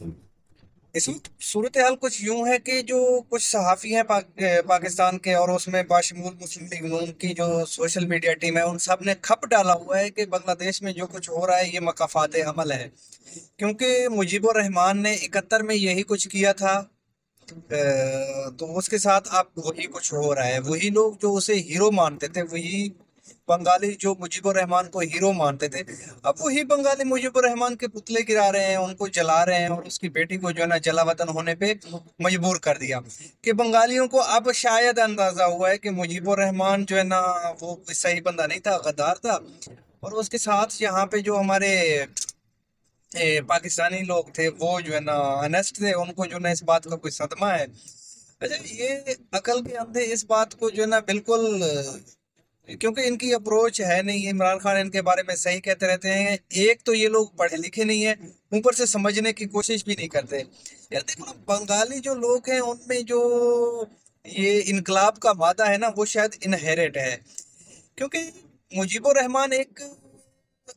इस वक्त सूरत हाल कुछ यूँ है कि जो कुछ सहाफ़ी हैं पाक, पाकिस्तान के और उसमें बाशमूल मुस्लिम लीग नून की जो सोशल मीडिया टीम है उन सबने खप डाला हुआ है कि बांग्लादेश में जो कुछ हो रहा है ये मकाफात अमल है। क्योंकि मुजीबर रहमान ने इकहत्तर में यही कुछ किया था तो उसके साथ अब वही कुछ हो रहा है। वही लोग जो उसे हीरो मानते थे वही बंगाली जो मुजीबुर रहमान को हीरो मानते थे अब वही बंगाली मुजीबुर रहमान के पुतले गिरा रहे हैं उनको जला रहे हैं और उसकी बेटी को जो है ना जला वतन होने पे मजबूर कर दिया। कि बंगालियों को अब शायद अंदाज़ा हुआ है कि मुजीबुर रहमान जो है ना वो सही बंदा नहीं था गद्दार था। और उसके साथ यहाँ पे जो हमारे ए, पाकिस्तानी लोग थे वो जो है ना अनेस्ट थे उनको जो ना इस बात का कोई सदमा है। अच्छा ये अकल के अंधे इस बात को जो है ना बिल्कुल क्योंकि इनकी अप्रोच है नहीं, इमरान खान इनके बारे में सही कहते रहते हैं। एक तो ये लोग पढ़े लिखे नहीं है, ऊपर से समझने की कोशिश भी नहीं करते। यार देखो, बंगाली जो लोग हैं, उनमें जो ये इनकलाब का वादा है ना, वो शायद इनहेरिट है। क्योंकि मुजीबुर रहमान एक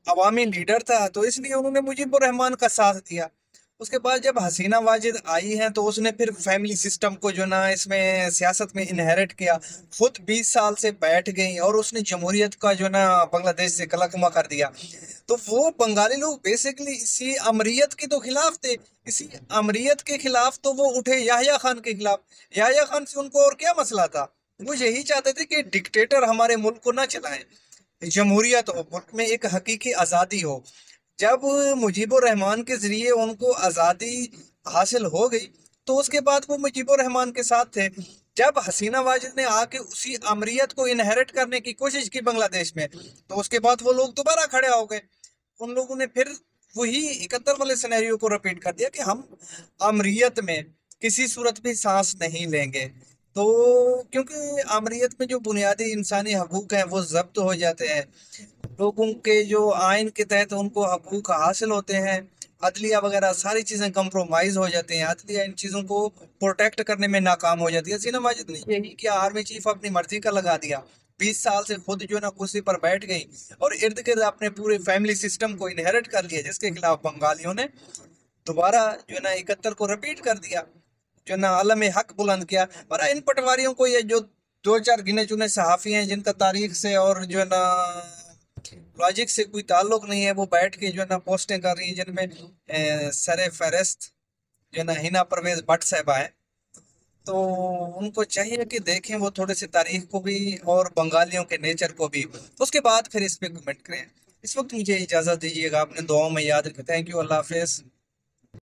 अवामी लीडर था तो इसलिए उन्होंने मुजीबुर रहमान का साथ दिया। उसके बाद जब हसीना वाजिद आई हैं तो उसने फिर फैमिली सिस्टम को जो ना इसमें सियासत में इनहेरिट किया। खुद 20 साल से बैठ गई और उसने जमहूरियत का जो ना बांग्लादेश से कलाकुमा कर दिया। तो वो बंगाली लोग बेसिकली इसी अमरीत के तो खिलाफ थे। इसी अमरीत के खिलाफ तो वो उठे याहिया खान के खिलाफ। याहिया खान से उनको और क्या मसला था? वो यही चाहते थे कि डिक्टेटर हमारे मुल्क को ना चलाए। जमहूरियत हो, मुल्क में एक हकीकी आज़ादी हो। जब मुजीबुर रहमान के ज़रिए उनको आज़ादी हासिल हो गई तो उसके बाद वो मुजीबुर रहमान के साथ थे। जब हसीना वाजिद ने आके उसी अमरीत को इनहेरिट करने की कोशिश की बांग्लादेश में तो उसके बाद वो लोग दोबारा खड़े हो गए। उन लोगों ने फिर वही इकहत्तर वाले सिनेरियो को रिपीट कर दिया कि हम अमरीत में किसी सूरत भी सांस नहीं लेंगे। तो क्योंकि अमरीत में जो बुनियादी इंसानी हकूक हैं, वो जब्त हो जाते हैं। लोगों के जो आयन के तहत उनको हकूक हासिल होते हैं, अदलिया वगैरह सारी चीज़ें कंप्रोमाइज़ हो जाती हैं। अदलिया इन चीज़ों को प्रोटेक्ट करने में नाकाम हो जाती है। सीना माजिद ने यही किया आर्मी चीफ अपनी मर्ज़ी का लगा दिया। बीस साल से खुद जो ना कुर्सी पर बैठ गई और इर्द गिर्द अपने पूरे फैमिली सिस्टम को इनहेरिट कर लिया, जिसके खिलाफ बंगालियों ने दोबारा जो ना इकहत्तर को रिपीट कर दिया, जो ना आलम हक बुलंद किया। और इन पटवारियों को ये जो दो चार गिने चुने सहाफ़ी हैं, जिनका तारीख से और जो है ना लॉजिक से कोई ताल्लुक नहीं है, वो बैठ के जो है ना पोस्टें कर रही है, जिनमें सर फहरस्त जो है ना हिना परवेज भट्ट साहबा है तो उनको चाहिए कि देखें वो थोड़े से तारीख को भी और बंगालियों के नेचर को भी। उसके बाद फिर इस पर कमेंट करें। इस वक्त मुझे इजाज़त दीजिएगा, अपने दुआओं में याद रखें। थैंक यू अल्लाह हाफिज़।